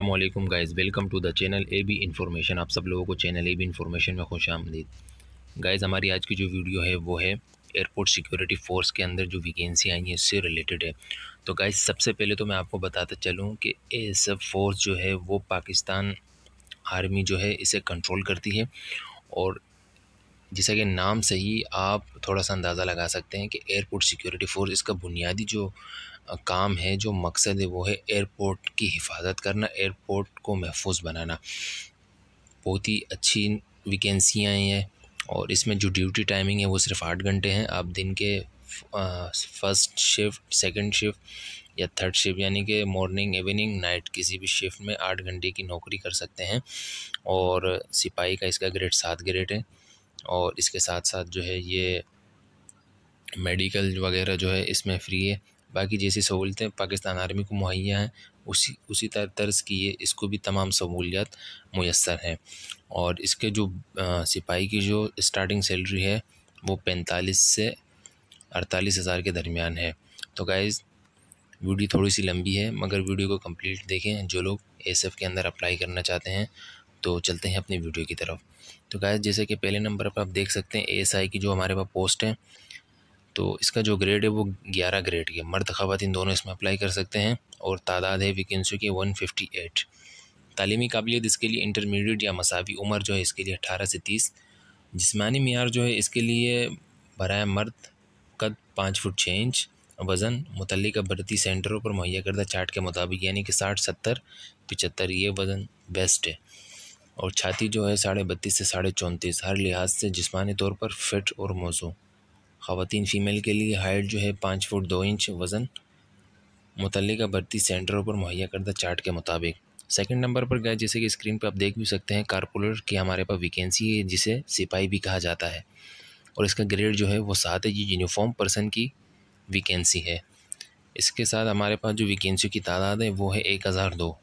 Allam guys welcome to the channel A B information आप सब लोगों को चैनल ए बी इंफॉर्मेशन में खुश आमदीद। गाइज़ हमारी आज की जो वीडियो है, वो है एयरपोर्ट सिक्योरिटी फोर्स के अंदर जो वैकेंसी आई है इससे रिलेटेड है। तो गाइज़ सबसे पहले तो मैं आपको बताता चलूँ कि ए एस एफ़ फोर्स जो है, वो पाकिस्तान आर्मी जो है, इसे कंट्रोल करती है। और जैसा कि नाम से ही आप थोड़ा सा अंदाज़ा लगा सकते हैं कि एयरपोर्ट सिक्योरिटी फोर्स इसका बुनियादी जो काम है, जो मकसद है, वो है एयरपोर्ट की हिफाजत करना एयरपोर्ट को महफूज बनाना। बहुत ही अच्छी वैकेंसियाँ हैं और इसमें जो ड्यूटी टाइमिंग है, वो सिर्फ़ आठ घंटे हैं। आप दिन के फ़र्स्ट शिफ्ट सेकंड शिफ्ट या थर्ड शिफ्ट यानी कि मॉर्निंग इवनिंग नाइट किसी भी शिफ्ट में आठ घंटे की नौकरी कर सकते हैं। और सिपाही का इसका ग्रेड सात ग्रेड है और इसके साथ साथ जो है ये मेडिकल वगैरह जो है इसमें फ्री है। बाकी जैसी सहूलतें पाकिस्तान आर्मी को मुहैया हैं, उसी उसी तरह तर्ज की ये, इसको भी तमाम सहूलियात मैसर हैं। और इसके जो सिपाही की जो स्टार्टिंग सैलरी है, वो पैंतालीस से अड़तालीस हज़ार के दरमियान है। तो गाइज़ वीडियो थोड़ी सी लंबी है, मगर वीडियो को कंप्लीट देखें, जो लोग एसएफ के अंदर अप्लाई करना चाहते हैं तो चलते हैं अपनी वीडियो की तरफ़। तो गाइज़ जैसे कि पहले नंबर पर आप देख सकते हैं एएसआई की जो हमारे पास पोस्ट है तो इसका जो ग्रेड है वो ग्यारह ग्रेड की मर्द ख़वान दोनों इसमें अप्लाई कर सकते हैं और तादाद है वैकेंसी की वन फिफ्टी एट तालीमी काबिलियत इसके लिए इंटरमीडिएट या मसावी उम्र जो है इसके लिए अठारह से तीस। जिसमानी मीयार जो है इसके लिए बरए मर्द कद पाँच फुट छः इंच, वज़न मुतल भर्ती सेंटरों पर मुहैया करदा चार्ट के मुताबिक यानी कि साठ, सत्तर, पचहत्तर ये वज़न बेस्ट है। और छाती जो है साढ़े बत्तीस से साढ़े चौंतीस, हर लिहाज से जिसमानी तौर पर फिट और मौजू। ख़वान फ़ीमेल के लिए हाइट जो है पाँच फुट दो इंच वज़न मुतल भर्ती सेंटरों पर मुहैया करदा चार्ट के मुताबिक। सेकंड नंबर पर गए जैसे कि स्क्रीन पर आप देख भी सकते हैं, कारपोलर की हमारे पास वैकेंसी है, जिसे सिपाही भी कहा जाता है। और इसका ग्रेड जो है वो सात है, ये यूनिफॉर्म पर्सन की वैकेंसी है। इसके साथ हमारे पास जो वैकेंसी की तादाद है, वो है एक हज़ार दो।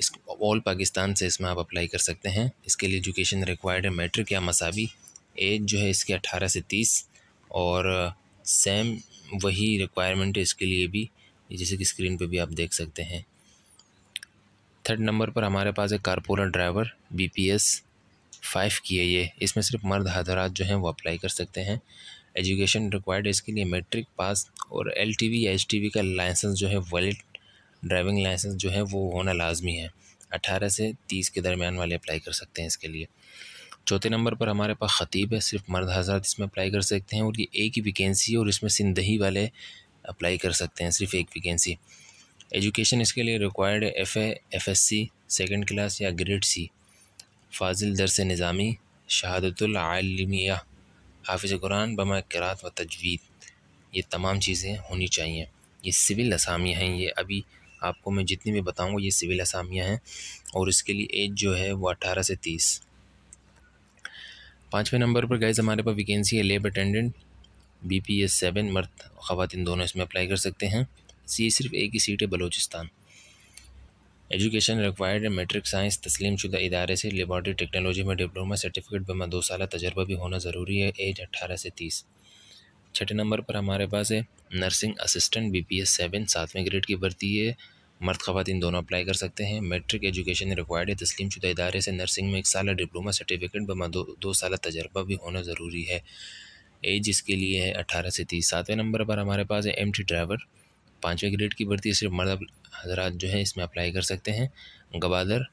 इस, ऑल पाकिस्तान से इसमें आप अप्लाई कर सकते हैं। इसके लिए एजुकेशन रिक्वायर्ड है, मैट्रिक या मसावी एज जो है इसकी अट्ठारह से तीस, और सेम वही रिक्वायरमेंट है इसके लिए भी, जैसे कि स्क्रीन पे भी आप देख सकते हैं। थर्ड नंबर पर हमारे पास है कारपोलर driver B P S five की है ये। इसमें सिर्फ़ मर्द हजरात जो हैं वो अप्लाई कर सकते हैं। एजुकेशन रिक्वायर्ड इसके लिए मैट्रिक पास और एल टी वी या एच टी वी का लाइसेंस जो है वैलिड ड्राइविंग लाइसेंस जो है, वो होना लाजमी है। अठारह से तीस के दरमियान वाले अप्लाई कर सकते हैं इसके लिए। चौथे नंबर पर हमारे पास ख़तीब है, सिर्फ़ मर्द हजरात इसमें अप्लाई कर सकते हैं और ये एक ही वैकेंसी है और इसमें सिंदही वाले अप्लाई कर सकते हैं, सिर्फ़ एक वैकेंसी एजुकेशन इसके लिए रिक्वायर्ड है F F S C second class या ग्रेड सी फाजिल दरस निज़ामी शहादतुलमिया हाफिज़ कुरान, बमा करात व तजवीद। ये तमाम चीज़ें होनी चाहिए। ये सिविल असामियाँ हैं, ये अभी आपको मैं जितनी भी बताऊँगा, ये सिविल असामियाँ हैं। और इसके लिए एज जो है वो अठारह से तीस। पाँचवें नंबर पर गैस हमारे पास वैकेंसी है lab attendant B P S seven मर्द ख़वान दोनों इसमें अप्लाई कर सकते हैं। सी सिर्फ़ एक ही सीट है, बलूचिस्तान। एजुकेशन रिक्वायर्ड है मेट्रिक साइंस तस्लीम शुदा इदारे से लेबॉर्ट्री टेक्नोलॉजी में डिप्लोमा सर्टिफिकेट बमा दो साल, तजर्बा भी होना ज़रूरी है एज अट्ठारह से तीस। छठे नंबर पर हमारे पास है nursing assistant B P S seven सातवें ग्रेड की भर्ती है। मर्द ख़वान दोनों अप्लाई कर सकते हैं। मेट्रिक एजुकेशन रिक्वायर्ड है। तस्लीम शुदा इदारे से नर्सिंग में एक साल डिप्लोमा सर्टिफिकेट बमा दो दो साल तजर्बा भी होना ज़रूरी है। एज इसके लिए है अठारह से तीस। सातवें नंबर पर हमारे पास है एम टी ड्राइवर पाँचवें ग्रेड की भर्ती सिर्फ़ मर्द हजरात जो है इसमें अप्लाई कर सकते हैं। गवादर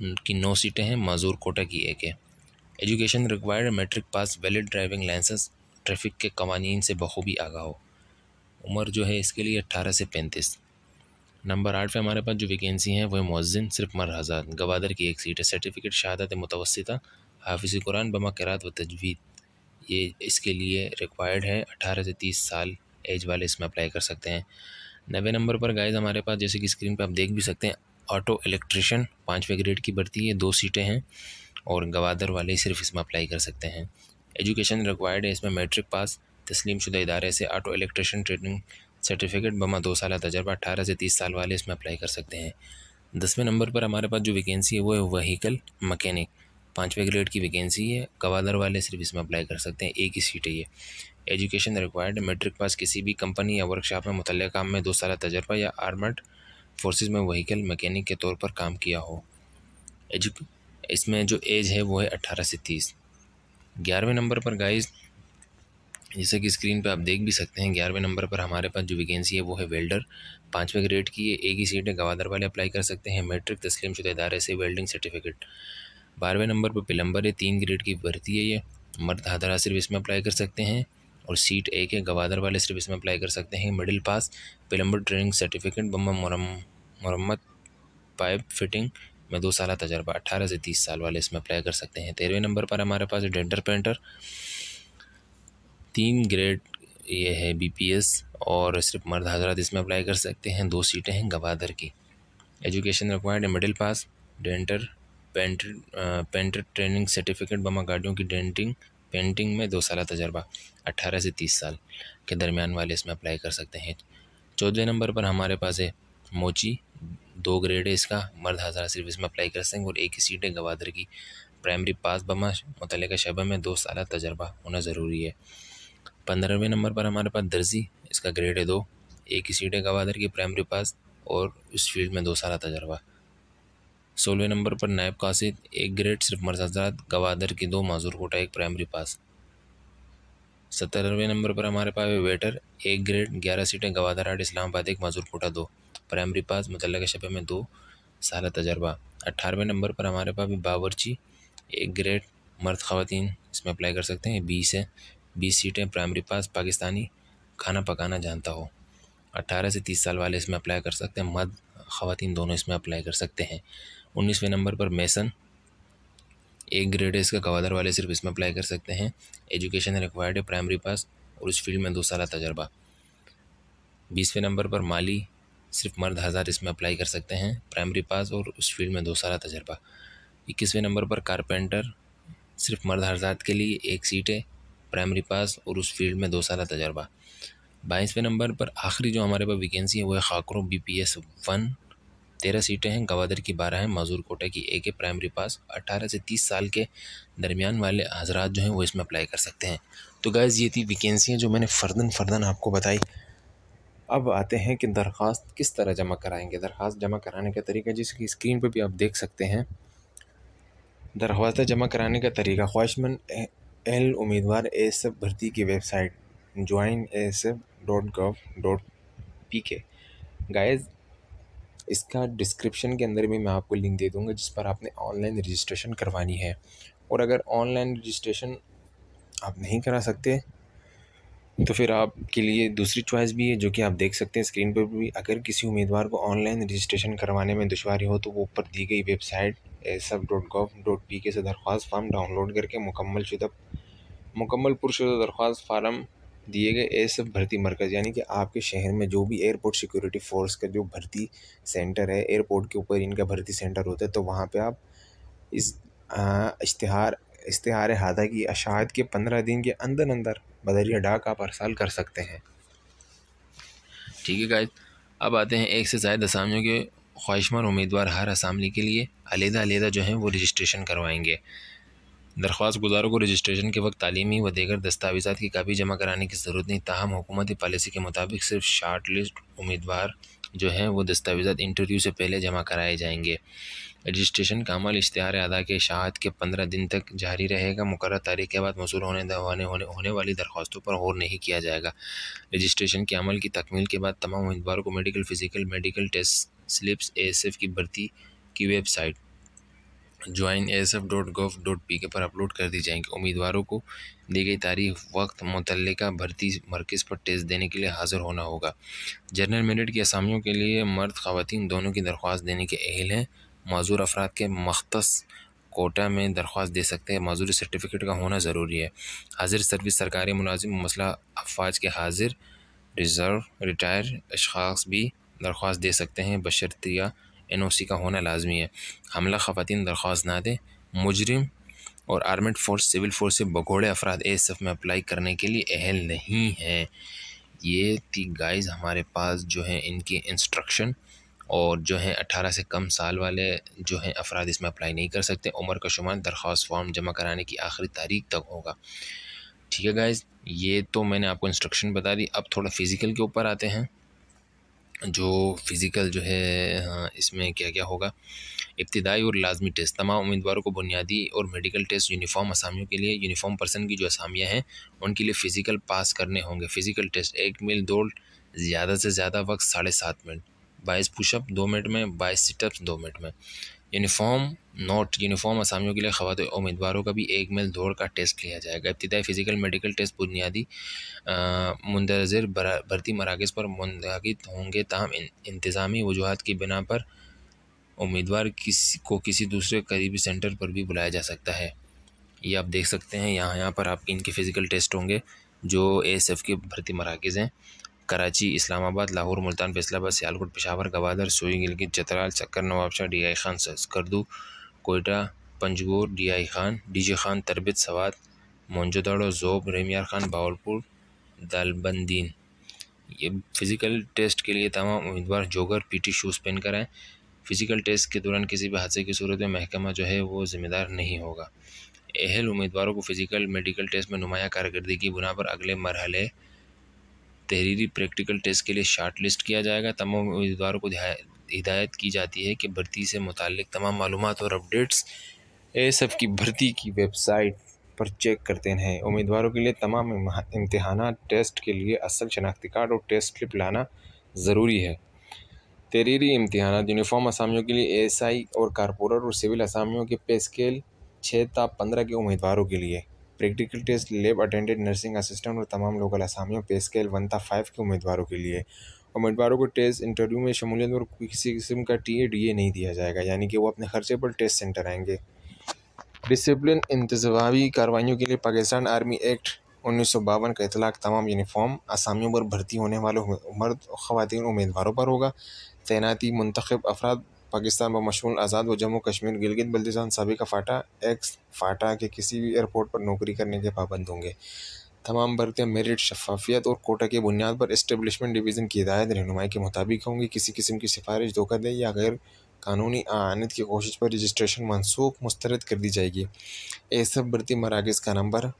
की नौ सीटें हैं, माजूर कोटा की एक है। Education required matric pass valid driving licence traffic के कवानीन से बखूबी आगा हो। उम्र जो है इसके लिए अट्ठारह से पैंतीस। नंबर आठ पे हमारे पास जो वैकेंसी हैं, वो है मुअज्जिन, सिर्फ़ मर हज़ार। गवादर की एक सीट है सर्टिफिकेट शहादत मुतवसता हाफिज़ कुरान, बमा करात व तजवीद। ये इसके लिए रिक्वायर्ड है, अठारह से तीस साल एज वाले इसमें अप्लाई कर सकते हैं। नबे नंबर पर गाइज़ हमारे पास जैसे कि स्क्रीन पर आप देख भी सकते हैं ऑटो इलेक्ट्रिशियन पाँचवें ग्रेड की भर्ती है, दो सीटें हैं, और गवादर वाले सिर्फ़ इसमें अप्लाई कर सकते हैं। एजुकेशन रिक्वायर्ड है, इसमें मैट्रिक पास तस्लीम शुदा इदारे से ऑटो इलेक्ट्रिशियन ट्रेनिंग सर्टिफिकेट बमा दो साल तजर्बा, अठारह से तीस साल वाले इसमें अप्लाई कर सकते हैं। दसवें नंबर पर हमारे पास जो वैकेंसी है, वो है वहीकल मकैनिक पाँचवें ग्रेड की वैकेंसी है, गवादर वाले सिर्फ़ इसमें अप्लाई कर सकते हैं, एक ही सीट है ये। एजुकेशन रिक्वायर्ड मेट्रिक पास किसी भी कंपनी या वर्कशॉप में मुतल काम में दो साल तजर्बा या आर्मड फोर्सेस में वहीकल मकैनिक के तौर पर काम किया हो। एजु इसमें जो एज है, वो है अट्ठारह से तीस। ग्यारहवें नंबर पर गाइस जैसे कि स्क्रीन पे आप देख भी सकते हैं, ग्यारहवें नंबर पर हमारे पास जो वैकेंसी है वो है वेल्डर पाँचवें ग्रेड की है, एक ही सीट है, गवादर वाले अप्लाई कर सकते हैं मेट्रिक तस्लीम शुदा इदारे से वेल्डिंग सर्टिफिकेट बारहवें नंबर पर पिलम्बर है, तीन ग्रेड की भर्ती है ये, मर्द हादरा सिर्फ़ इसमें अप्लाई कर सकते हैं, और सीट एक है, गवादर वाले सिर्फ़ इसमें अप्लाई कर सकते हैं middle pass plumber training certificate बम्बा मरम्मत पाइप फिटिंग में दो साल तजर्बा, अठारह से तीस साल वाले इसमें अप्लाई कर सकते हैं। तेरहवें नंबर पर हमारे पास डेंटर पेंटर तीन ग्रेड ये है बीपीएस और सिर्फ़ मर्द हजरात इसमें अप्लाई कर सकते हैं। दो सीटें हैं गवादर की। एजुकेशन रिक्वायर्ड है middle pass denter painter painter training certificate बमा गाड़ियों की डेंटिंग पेंटिंग में दो साल तजर्बा अट्ठारह से तीस साल के दरमियान वाले इसमें अप्लाई कर सकते हैं। चौदह नंबर पर हमारे पास है मोची। दो ग्रेड है इसका, मर्द हज़ार सिर्फ़ इसमें अप्लाई कर सकेंगे और एक ही सीट है गवादर की। प्राइमरी पास बमा मुतल शबा में दो साल तजर्बा होना ज़रूरी है। पंद्रहवें नंबर पर हमारे पास दर्जी, इसका ग्रेड है दो। एक ही सीट है गवादर की प्राइमरी पास और इस फ़ील्ड में दो साल तजर्बा। सोलहवें नंबर पर नायब कासिद, एक ग्रेड सिर्फ़ मर्जाजात गवादर की दो, माजूर कोटा एक प्राइमरी पास सत्तरवें नंबर पर हमारे पास वेटर एक ग्रेड ग्यारह सीटें, गवादर आठ इस्लामाबाद एक, माजूर कोटा दो। प्राइमरी पास मुतल शबे में दो साल तजर्बा। अट्ठारहवें नंबर पर हमारे पास भी बावरची, एक ग्रेड मर्द ख़वान इसमें अप्लाई कर सकते हैं, बीस है। बीस सीटें प्राइमरी पास पाकिस्तानी खाना पकाना जानता हो। अट्ठारह से तीस साल वाले इसमें अप्लाई कर सकते हैं मर्द ख़वान दोनों इसमें अप्लाई कर सकते हैं। उन्नीसवें नंबर पर मेसन, एक ग्रेड है, इसका गवादर वाले सिर्फ़ इसमें अप्लाई कर सकते हैं। एजुकेशन रिक्वायर्ड है प्राइमरी पास और उस फ़ील्ड में दो साल तजर्बा। बीसवें नंबर पर माली, सिर्फ़ मर्द हज़ार इसमें अप्लाई कर सकते हैं। प्राइमरी पास और उस फ़ील्ड में दो साल तजर्बा। इक्कीसवें नंबर पर कारपेंटर सिर्फ़ मर्द हज़ार के लिए एक सीट है। प्राइमरी पास और उस फ़ील्ड में दो साल तजर्बा। बाईसवें नंबर पर आखिरी जो हमारे पास वैकेंसी है, वो है खाकरों बी पी एस वन तेरह सीटें हैं, गवादर की बारह हैं, माजूर कोटा की एक है प्राइमरी पास अट्ठारह से तीस साल के दरमियान वाले हजरात जो हैं, वो इसमें अप्लाई कर सकते हैं। तो गैज़ ये थी वैकेंसियाँ जो मैंने फ़र्दन फ़र्दन आपको बताई। अब आते हैं कि दरख्वास्त किस तरह जमा कराएँगे। दरख्वास्त जमा कराने का तरीका, जिसकी स्क्रीन पर भी आप देख सकते हैं। दरख्वास्त जमा कराने का तरीका, ख्वाहिशमंद एल उम्मीदवार एस एफ़ भर्ती की website, join S F dot gov dot P K guys इसका डिस्क्रिप्शन के अंदर भी मैं आपको लिंक दे दूँगा, जिस पर आपने ऑनलाइन रजिस्ट्रेशन करवानी है। और अगर ऑनलाइन रजिस्ट्रेशन आप नहीं करा सकते तो फिर आपके लिए दूसरी चॉइस भी है, जो कि आप देख सकते हैं स्क्रीन पर भी। अगर किसी उम्मीदवार को ऑनलाइन रजिस्ट्रेशन करवाने में दुशारी हो तो वो ऊपर दी गई website S F dot gov dot P K से दरख्वास्त फार्म डाउनलोड करके मुकम्मल शुदा मुकम्मल पुरशुदा दरख्वास्त फार्म दिए गए सब भर्ती मरकज़, यानी कि आपके शहर में जो भी एयरपोर्ट सिक्योरिटी फोर्स का जो भर्ती सेंटर है, एयरपोर्ट के ऊपर इनका भर्ती सेंटर होता है तो वहाँ पे आप इस इश्तहार इश्तहार हादा की अशात के पंद्रह दिन के अंदर अंदर बदरिया डाक आप अरसाल कर सकते हैं। ठीक है गाइज़ अब आते हैं एक से ज़ायद असामियों के ख्वाहिशमंद उम्मीदवार हर असामली के लिए अलहदा अलहदा जो है वो रजिस्ट्रेशन करवाएँगे। दरख्वास्त गुजारों को रजिस्ट्रेशन के वक्त तालीमी व दीगर दस्तावेज़ा की कापी जमा कराने की ज़रूरत नहीं। तहम हुकूमती पॉलिसी के मुताबिक सिर्फ़ शार्ट लिस्ट उम्मीदवार जो हैं, वो दस्तावेज़ा इंटरव्यू से पहले जमा कराए जाएँगे। रजिस्ट्रेशन का अमल इश्तहार अदा के शहाद के पंद्रह दिन तक जारी रहेगा। मुकर तारीख के बाद मौसू होने होने होने वाली दरख्वास्तों पर गौर नहीं किया जाएगा। रजिस्ट्रेशन के अमल की तकमील के बाद तमाम उम्मीदवारों को medical, physical, medical test slips A S F की भर्ती की website join S F dot gov dot P K पर अपलोड कर दी जाएँगी। उम्मीदवारों को दी गई तारीख, वक्त मुतल भर्ती मरकज़ पर टेस्ट देने के लिए हाज़िर होना होगा। जनरल मेरिट की असामियों के लिए मर्द खातन दोनों की दरख्वास्त देने के अहल हैं। मजूर अफराद के मख्त कोटा में दरख्वास्त दे सकते हैं। मजूरी सर्टिफिकेट का होना ज़रूरी है। हाजिर सर्विस सरकारी मुलाजिम, मसला अफवाज के हाजिर रिज़र्व रिटायर अशास भी दरख्वास्त दे सकते हैं। बशर्तिया एन ओ सी का होना लाजमी है। हमला ख़वान दरख्वास्त ना दें। मुजरिम और आर्मेड फोर्स, सिविल फोर्स से बगोड़े अफराद एस एफ़ में अप्लाई करने के लिए अहल नहीं हैं। ये थी गाइज़ हमारे पास जो है इनकी इंस्ट्रक्शन और जो है अट्ठारह से कम साल वाले जो हैं अफराद इसमें अप्लाई नहीं कर सकते। उम्र का शुमार, दरख्वास्त फॉर्म जमा कराने की आखिरी तारीख तक होगा। ठीक है गाइज़ ये तो मैंने आपको इंस्ट्रक्शन बता दी। अब थोड़ा फ़िज़िकल के ऊपर आते हैं। जो फ़िज़िकल जो है हाँ इसमें क्या क्या होगा? इब्तदाई और लाजमी टेस्ट तमाम उम्मीदवारों को बुनियादी और मेडिकल टेस्ट यूनिफॉर्म असामियों के लिए यूनिफॉर्म पर्सन की जो असामियाँ हैं, उनके लिए फ़िज़िकल पास करने होंगे। फ़िज़िकल टेस्ट एक मील दौड़ ज़्यादा से ज़्यादा वक्त, साढ़े सात मिनट। बाईस पुशअप दो मिनट में, बाईस सिटअप्स दो मिनट में। यूनिफॉर्म नोट यूनिफॉर्म असामियों के लिए खवात उम्मीदवारों का भी एक मेल दौड़ का टेस्ट लिया जाएगा। इब्तदाई फ़िज़िकल मेडिकल टेस्ट बुनियादी मंदजर भर्ती मराकज़ पर मुंद होंगे ताहम इंतज़ामी वजूहत की बिना पर उम्मीदवार किसी, को किसी दूसरे करीबी सेंटर पर भी बुलाया जा सकता है। ये आप देख सकते हैं, यहाँ यहाँ पर आपके इनके फ़िज़िकल टेस्ट होंगे, जो एस एफ़ के भर्ती मराकज़ हैं। कराची, इस्लामाबाद, लाहौर, मुल्तान, फैसलाबाद, सियालकोट, पेशावर, गवादर, सोई, गिलगित चतराल चक्कर Nawabshah D I Khan Skardu Quetta, Panjgur D I Khan D J Khan, Turbat, Swat Mohenjodaro Zhob, रेमियार Khan, Bahawalpur, Dalbandin. ये फ़िज़िकल टेस्ट के लिए तमाम उम्मीदवार जोगर, पीटी, शूज़ पहन कर आएँ। फ़िज़िकल टेस्ट के दौरान किसी भी हादसे की सूरत में महकमा जो है वो ज़िम्मेदार नहीं होगा। अहल उम्मीदवारों को फ़िज़िकल मेडिकल टेस्ट में नुमाया कारकर्दगी की बुना पर अगले मरहले तहरीरी प्रैक्टिकल टेस्ट के लिए शार्ट लिस्ट किया जाएगा। तमाम उम्मीदवारों को हिदायत की जाती है कि भर्ती से मुतल तमाम मालूम और अपडेट्स एस एफ़ की भर्ती की वेबसाइट पर चेक करते हैं उम्मीदवारों के लिए तमाम इम्तहान टेस्ट के लिए असल शनाख्ती कार्ड और टेस्ट स्लिप लाना ज़रूरी है। तहरीरी इम्तहान यूनिफॉर्म असामियों के लिए एस आई और कारपोरेट और सिविल असामियों के पे स्केल छः ता पंद्रह के उम्मीदवारों के लिए। Practical test lab attendant nursing assistant और तमाम लोकल असामियों पे स्केल वन था फाइव के उम्मीदवारों के लिए। उम्मीदवारों को टेस्ट इंटरव्यू में शमूलियत और किसी किस्म का टी ए डी ए नहीं दिया जाएगा, यानी कि वो अपने खर्चे पर टेस्ट सेंटर आएँगे। डिसिप्लिन इंतजामी कार्रवाइयों के लिए पाकिस्तान आर्मी एक्ट उन्नीस सौ बावन का इतलाक तमाम यूनिफॉर्म असामियों पर भर्ती होने वाले मर्द ख़वान उम्मीदवारों पर होगा। तैनाती, मंतखब, अफराद पाकिस्तान व मशमूल आज़ाद व जम्मू कश्मीर गिलगित बल्तिस्तान सबका फ़ाटा, एक्स फ़ाटा के किसी भी एयरपोर्ट पर नौकरी करने के पाबंद होंगे। तमाम भर्तियाँ मेरिट, शफाफियत और कोटा की बुनियाद पर इस्टेबलिशमेंट डिवीज़न की हिदायत, रहनुमाई के मुताबिक होंगी। किसी किस्म की सिफारिश धोखाधे या गैर कानूनी आनत की कोशिश पर रजिस्ट्रेशन मनसूख मुस्तरद कर दी जाएगी। सब भर्ती मराकज़ का नंबर,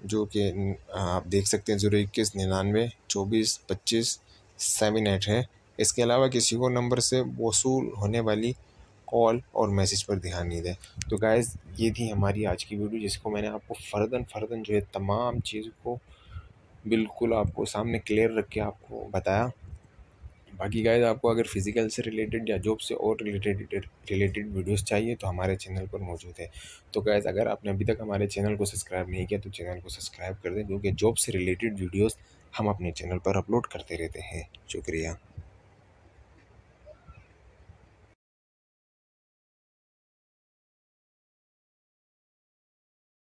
जो कि आप देख सकते हैं, ज़ीरो इक्कीस, निन्यानवे, चौबीस, पच्चीस, सेवन एट है। इसके अलावा किसी को नंबर से वसूल होने वाली कॉल और मैसेज पर ध्यान नहीं दें। तो गाइज़ ये थी हमारी आज की वीडियो जिसको मैंने आपको फ़र्दन फ़र्दन जो है तमाम चीज़ को बिल्कुल आपको सामने क्लियर रख के आपको बताया। बाकी गाइज़ आपको अगर फ़िज़िकल से रिलेटेड या जॉब से और रिलेटेड रिलेटेड वीडियोस चाहिए तो हमारे चैनल पर मौजूद है। तो गाइज़ अगर आपने अभी तक हमारे चैनल को सब्सक्राइब नहीं किया तो चैनल को सब्सक्राइब कर दें क्योंकि जॉब से रिलेटेड वीडियोस हम अपने चैनल पर अपलोड करते रहते हैं। शुक्रिया।